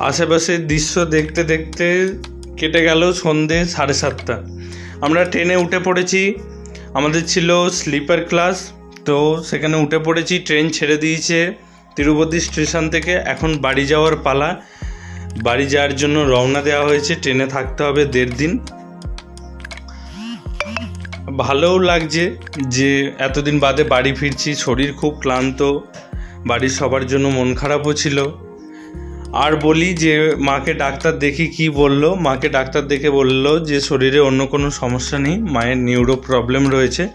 আশেপাশের দৃশ্য দেখতে দেখতে কেটে গেল সন্ধে সাড়ে সাতটা। আমরা ট্রেনে উঠে পড়েছি। আমাদের ছিল স্লিপার ক্লাস তো সেখানে উঠে পড়েছি ট্রেন ছেড়ে দিয়েছে তিরুপতি স্টেশন থেকে। এখন বাড়ি যাওয়ার পালা। বাড়ি যাওয়ার জন্য রওনা দেওয়া হয়েছে। ট্রেনে থাকতে হবে দেড় দিন। ভালোও লাগছে যে এতদিন বাদে বাড়ি ফিরছি। শরীর খুব ক্লান্ত। বাড়ির সবার জন্য মন খারাপও ছিল। আর বলি যে, মাকে ডাক্তার দেখি কি বলল? মাকে ডাক্তার দেখে বলল যে, শরীরে অন্য কোনো সমস্যা নেই, মায়ের নিউরো প্রবলেম রয়েছে।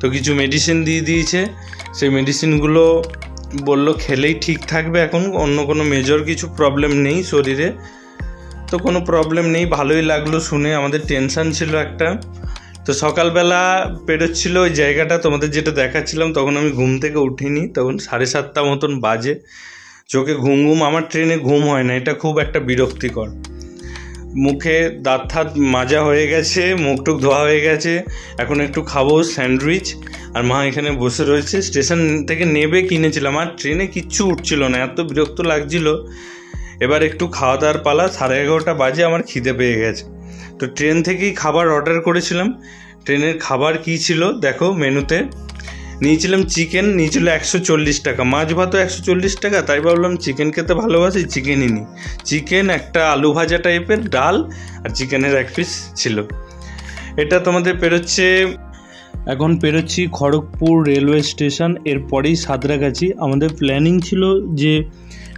তো কিছু মেডিসিন দিয়ে দিয়েছে। সেই মেডিসিনগুলো বলল খেলেই ঠিক থাকবে এখন, অন্য কোনো মেজর কিছু প্রবলেম নেই শরীরে। তো কোনো প্রবলেম নেই, ভালোই লাগল শুনে, আমাদের টেনশান ছিল একটা। তো সকালবেলা পেরোচ্ছিল ওই জায়গাটা, তোমাদের যেটা দেখাচ্ছিলাম, তখন আমি ঘুম থেকে উঠিনি, তখন সাড়ে সাতটা মতন বাজে। চোখে ঘুম ঘুম, আমার ট্রেনে ঘুম হয় না, এটা খুব একটা বিরক্তিকর। মুখে দাঁত থাত মাজা হয়ে গেছে, মুখ টুক ধোয়া হয়ে গেছে, এখন একটু খাব স্যান্ডউইচ, আর মা এখানে বসে রয়েছে, স্টেশন থেকে নেবে কিনেছিলাম, আর ট্রেনে কিচ্ছু উঠছিল না, এত বিরক্ত লাগছিল। এবার একটু খাওয়া দাওয়ার পালা, সাড়ে এগারোটা বাজে আমার খিদে পেয়ে গেছে। তো ট্রেন থেকেই খাবার অর্ডার করেছিলাম, ট্রেনের খাবার কী ছিল দেখো মেনুতে। নিয়েছিলাম চিকেন নিয়েছিল একশো চল্লিশ টাকা। মাছ ভাতও একশো চল্লিশ টাকা, তাই ভাবলাম চিকেন খেতে ভালোবাসি চিকেনই নিই চিকেন একটা আলু ভাজা টাইপের ডাল আর চিকেনের এক পিস ছিল। এটা তোমাদের পেরোচ্ছে, এখন পেরোচ্ছি খড়গপুর রেলওয়ে স্টেশন এরপরেই সাঁতরাগাছি। আমাদের প্ল্যানিং ছিল যে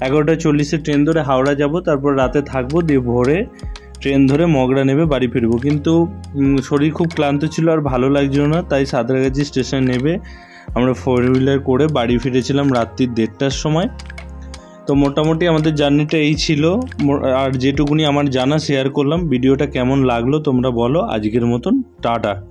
এগারোটা চল্লিশে ট্রেন ধরে হাওড়া যাব, তারপর রাতে থাকব দিয়ে ভোরে। ট্রেন ধরে মগরা নেবে, বাড়ি ফিরবো। কিন্তু শরীর খুব ক্লান্ত ছিল আর ভালো লাগছিল না, তাই সাঁতরাগাছি স্টেশন নেবে। আমরা ফোর হুইলার করে বাড়ি ফিরেছিলাম রাত্রি দেড়টার সময়। তো মোটামুটি আমাদের জার্নিটা এই ছিল। আর যেটুকুনি আমার জানা শেয়ার করলাম ভিডিওটা কেমন লাগল তোমরা বলো। আজকের মতন, টাটা।